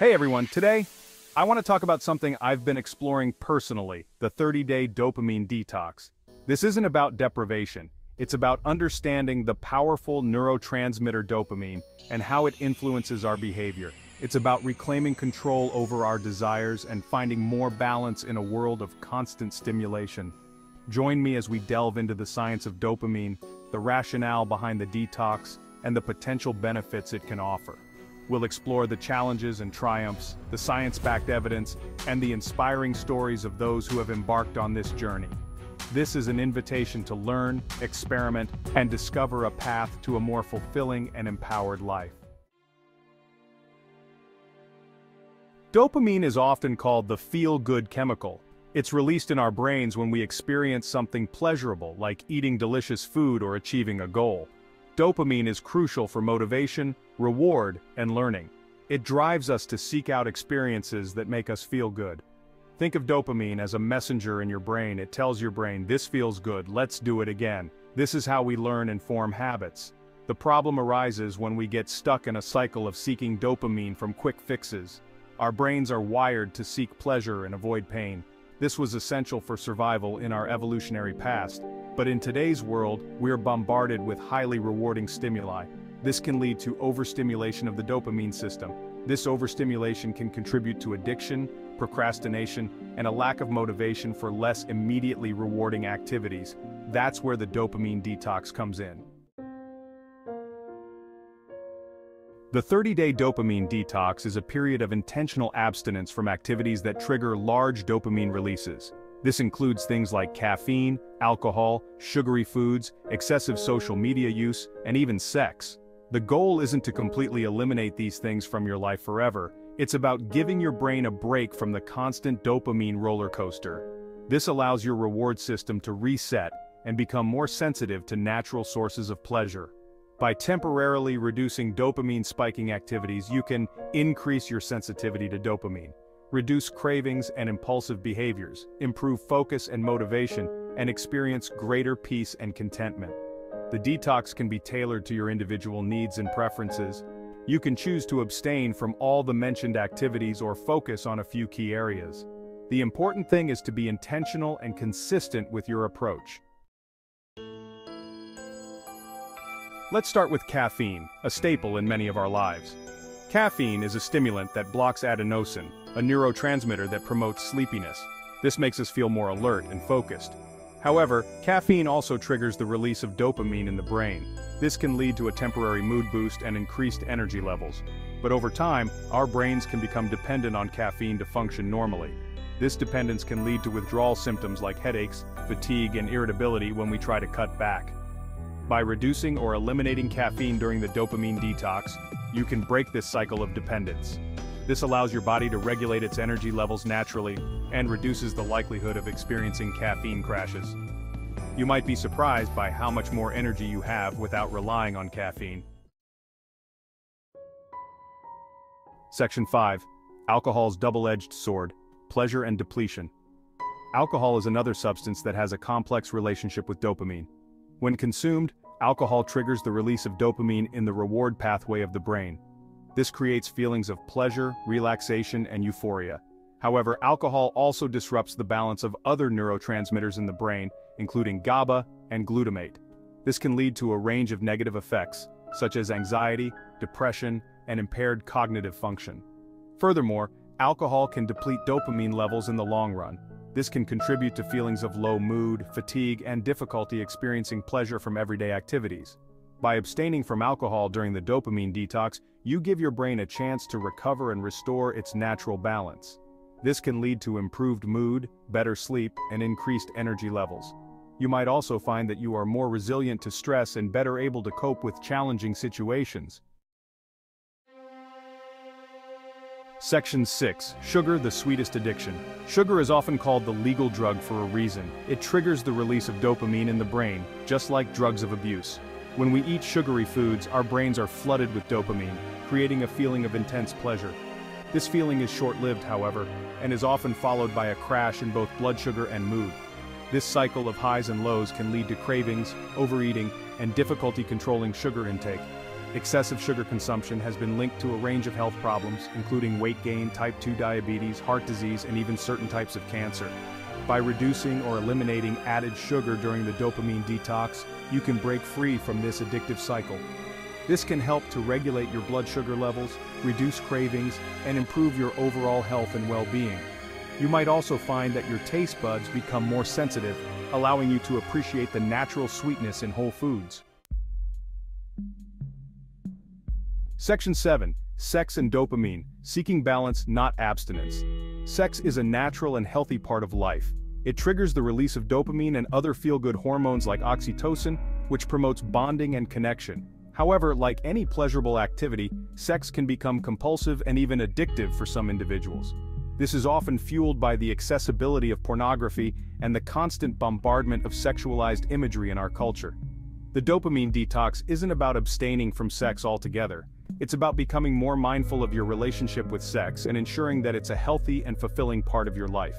Hey everyone, today, I want to talk about something I've been exploring personally, the 30-day dopamine detox. This isn't about deprivation, it's about understanding the powerful neurotransmitter dopamine and how it influences our behavior. It's about reclaiming control over our desires and finding more balance in a world of constant stimulation. Join me as we delve into the science of dopamine, the rationale behind the detox, and the potential benefits it can offer. We'll explore the challenges and triumphs, the science-backed evidence, and the inspiring stories of those who have embarked on this journey. This is an invitation to learn, experiment, and discover a path to a more fulfilling and empowered life. Dopamine is often called the feel-good chemical. It's released in our brains when we experience something pleasurable like eating delicious food or achieving a goal. Dopamine is crucial for motivation, reward, and learning. It drives us to seek out experiences that make us feel good. Think of dopamine as a messenger in your brain. It tells your brain, this feels good, let's do it again. This is how we learn and form habits. The problem arises when we get stuck in a cycle of seeking dopamine from quick fixes. Our brains are wired to seek pleasure and avoid pain. This was essential for survival in our evolutionary past, but in today's world, we're bombarded with highly rewarding stimuli. This can lead to overstimulation of the dopamine system. This overstimulation can contribute to addiction, procrastination, and a lack of motivation for less immediately rewarding activities. That's where the dopamine detox comes in. The 30-day dopamine detox is a period of intentional abstinence from activities that trigger large dopamine releases. This includes things like caffeine, alcohol, sugary foods, excessive social media use, and even sex. The goal isn't to completely eliminate these things from your life forever, it's about giving your brain a break from the constant dopamine roller coaster. This allows your reward system to reset and become more sensitive to natural sources of pleasure. By temporarily reducing dopamine spiking activities you can increase your sensitivity to dopamine, reduce cravings and impulsive behaviors, improve focus and motivation, and experience greater peace and contentment. The detox can be tailored to your individual needs and preferences. You can choose to abstain from all the mentioned activities or focus on a few key areas. The important thing is to be intentional and consistent with your approach. Let's start with caffeine, a staple in many of our lives. Caffeine is a stimulant that blocks adenosine, a neurotransmitter that promotes sleepiness. This makes us feel more alert and focused. However, caffeine also triggers the release of dopamine in the brain. This can lead to a temporary mood boost and increased energy levels. But over time, our brains can become dependent on caffeine to function normally. This dependence can lead to withdrawal symptoms like headaches, fatigue, and irritability when we try to cut back. By reducing or eliminating caffeine during the dopamine detox, you can break this cycle of dependence. This allows your body to regulate its energy levels naturally and reduces the likelihood of experiencing caffeine crashes. You might be surprised by how much more energy you have without relying on caffeine. Section 5. Alcohol's double-edged sword, pleasure and depletion. Alcohol is another substance that has a complex relationship with dopamine. When consumed, Alcohol triggers the release of dopamine in the reward pathway of the brain. This creates feelings of pleasure, relaxation, and euphoria. However, alcohol also disrupts the balance of other neurotransmitters in the brain, including GABA and glutamate. This can lead to a range of negative effects, such as anxiety, depression, and impaired cognitive function. Furthermore, alcohol can deplete dopamine levels in the long run, this can contribute to feelings of low mood, fatigue, and difficulty experiencing pleasure from everyday activities. By abstaining from alcohol during the dopamine detox, you give your brain a chance to recover and restore its natural balance. This can lead to improved mood, better sleep, and increased energy levels. You might also find that you are more resilient to stress and better able to cope with challenging situations. Section 6. Sugar the sweetest addiction. Sugar is often called the legal drug for a reason. It triggers the release of dopamine in the brain, just like drugs of abuse. When we eat sugary foods, our brains are flooded with dopamine, creating a feeling of intense pleasure. This feeling is short-lived, however, and is often followed by a crash in both blood sugar and mood. This cycle of highs and lows can lead to cravings, overeating, and difficulty controlling sugar intake. Excessive sugar consumption has been linked to a range of health problems, including weight gain, type 2 diabetes, heart disease, and even certain types of cancer. By reducing or eliminating added sugar during the dopamine detox, you can break free from this addictive cycle. This can help to regulate your blood sugar levels, reduce cravings, and improve your overall health and well-being. You might also find that your taste buds become more sensitive, allowing you to appreciate the natural sweetness in whole foods. Section 7. Sex and dopamine, seeking balance not abstinence. Sex is a natural and healthy part of life. It triggers the release of dopamine and other feel-good hormones like oxytocin, which promotes bonding and connection. However, like any pleasurable activity, sex can become compulsive and even addictive for some individuals. This is often fueled by the accessibility of pornography and the constant bombardment of sexualized imagery in our culture. The dopamine detox isn't about abstaining from sex altogether. It's about becoming more mindful of your relationship with sex and ensuring that it's a healthy and fulfilling part of your life.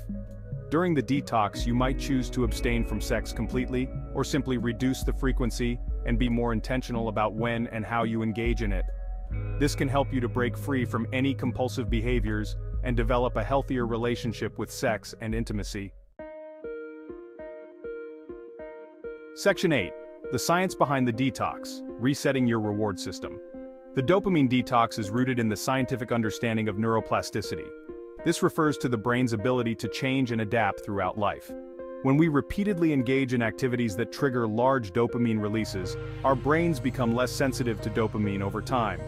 During the detox you might choose to abstain from sex completely, or simply reduce the frequency and be more intentional about when and how you engage in it. This can help you to break free from any compulsive behaviors and develop a healthier relationship with sex and intimacy. Section 8. The Science Behind the Detox, Resetting Your Reward System. The dopamine detox is rooted in the scientific understanding of neuroplasticity. This refers to the brain's ability to change and adapt throughout life. When we repeatedly engage in activities that trigger large dopamine releases, our brains become less sensitive to dopamine over time.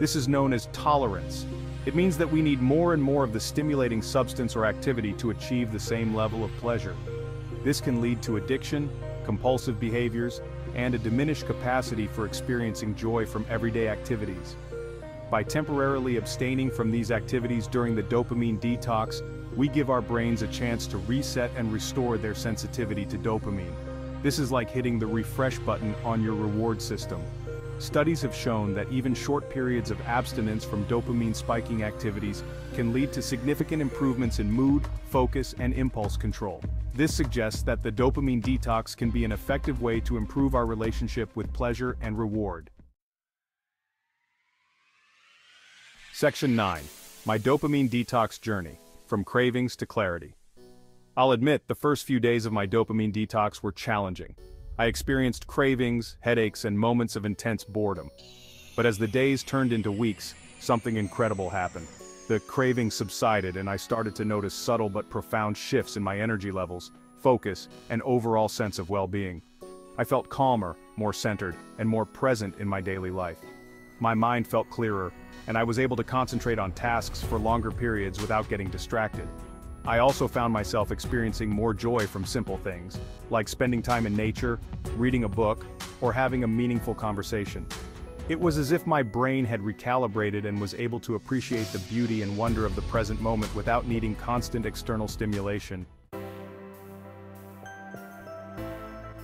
This is known as tolerance. It means that we need more and more of the stimulating substance or activity to achieve the same level of pleasure. This can lead to addiction, compulsive behaviors, and a diminished capacity for experiencing joy from everyday activities. By temporarily abstaining from these activities during the dopamine detox, we give our brains a chance to reset and restore their sensitivity to dopamine. This is like hitting the refresh button on your reward system. Studies have shown that even short periods of abstinence from dopamine spiking activities can lead to significant improvements in mood, focus, and impulse control. This suggests that the dopamine detox can be an effective way to improve our relationship with pleasure and reward. Section 9. My Dopamine Detox Journey, From Cravings to Clarity. I'll admit the first few days of my dopamine detox were challenging. I experienced cravings, headaches, and moments of intense boredom. But as the days turned into weeks, something incredible happened. The craving subsided and I started to notice subtle but profound shifts in my energy levels, focus, and overall sense of well-being. I felt calmer, more centered, and more present in my daily life. My mind felt clearer, and I was able to concentrate on tasks for longer periods without getting distracted. I also found myself experiencing more joy from simple things, like spending time in nature, reading a book, or having a meaningful conversation. It was as if my brain had recalibrated and was able to appreciate the beauty and wonder of the present moment without needing constant external stimulation.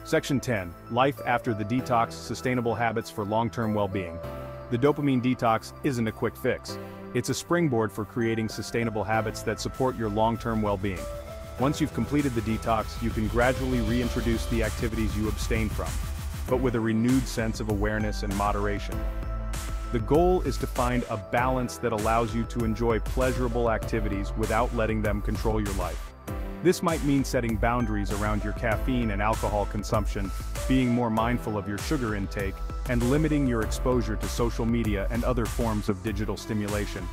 Section 10. Life after the detox, sustainable habits for long-term well-being. The dopamine detox isn't a quick fix. It's a springboard for creating sustainable habits that support your long-term well-being. Once you've completed the detox, you can gradually reintroduce the activities you abstained from but with a renewed sense of awareness and moderation. The goal is to find a balance that allows you to enjoy pleasurable activities without letting them control your life. This might mean setting boundaries around your caffeine and alcohol consumption, being more mindful of your sugar intake, and limiting your exposure to social media and other forms of digital stimulation.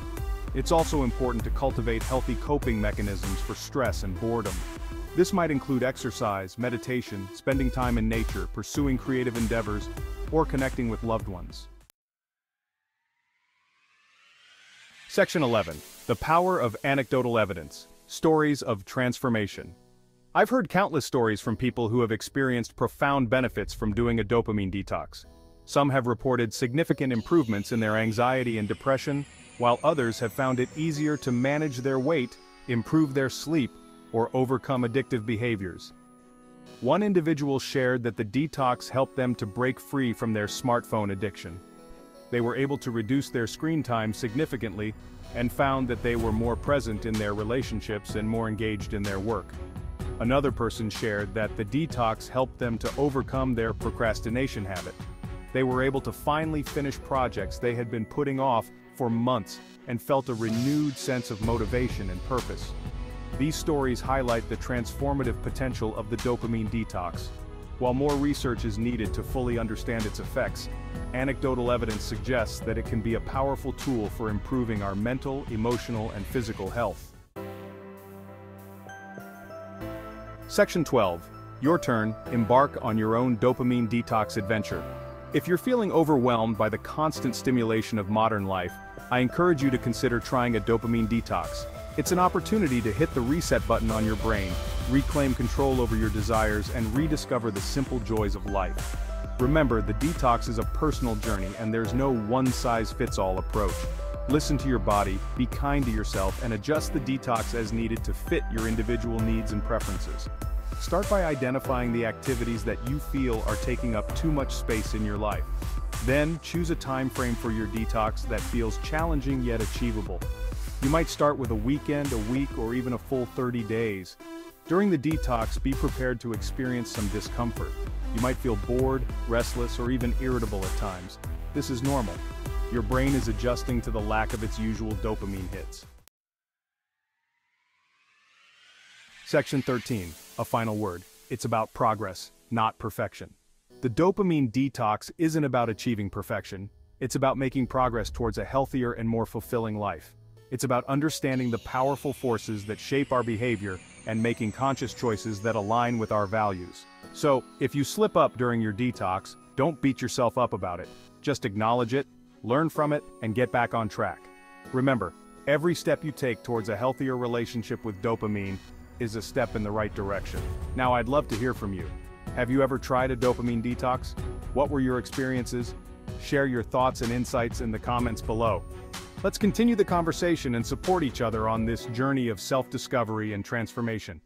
It's also important to cultivate healthy coping mechanisms for stress and boredom. This might include exercise, meditation, spending time in nature, pursuing creative endeavors, or connecting with loved ones. Section 11. The Power of Anecdotal Evidence. Stories of Transformation. I've heard countless stories from people who have experienced profound benefits from doing a dopamine detox. Some have reported significant improvements in their anxiety and depression, while others have found it easier to manage their weight, improve their sleep, or overcome addictive behaviors. One individual shared that the detox helped them to break free from their smartphone addiction. They were able to reduce their screen time significantly and found that they were more present in their relationships and more engaged in their work. Another person shared that the detox helped them to overcome their procrastination habit. they were able to finally finish projects they had been putting off for months and felt a renewed sense of motivation and purpose. These stories highlight the transformative potential of the dopamine detox. While more research is needed to fully understand its effects, anecdotal evidence suggests that it can be a powerful tool for improving our mental, emotional, and physical health. Section 12. Your turn, embark on your own dopamine detox adventure. If you're feeling overwhelmed by the constant stimulation of modern life, I encourage you to consider trying a dopamine detox. It's an opportunity to hit the reset button on your brain, reclaim control over your desires and rediscover the simple joys of life. Remember, the detox is a personal journey and there's no one-size-fits-all approach. Listen to your body, be kind to yourself and adjust the detox as needed to fit your individual needs and preferences. Start by identifying the activities that you feel are taking up too much space in your life. Then, choose a time frame for your detox that feels challenging yet achievable. You might start with a weekend, a week, or even a full 30 days. During the detox, be prepared to experience some discomfort. You might feel bored, restless, or even irritable at times. This is normal. Your brain is adjusting to the lack of its usual dopamine hits. Section 13, a final word. It's about progress, not perfection. The dopamine detox isn't about achieving perfection, it's about making progress towards a healthier and more fulfilling life. It's about understanding the powerful forces that shape our behavior and making conscious choices that align with our values. So, if you slip up during your detox, don't beat yourself up about it. Just acknowledge it, learn from it, and get back on track. Remember, every step you take towards a healthier relationship with dopamine is a step in the right direction. Now I'd love to hear from you. Have you ever tried a dopamine detox? What were your experiences? Share your thoughts and insights in the comments below. Let's continue the conversation and support each other on this journey of self-discovery and transformation.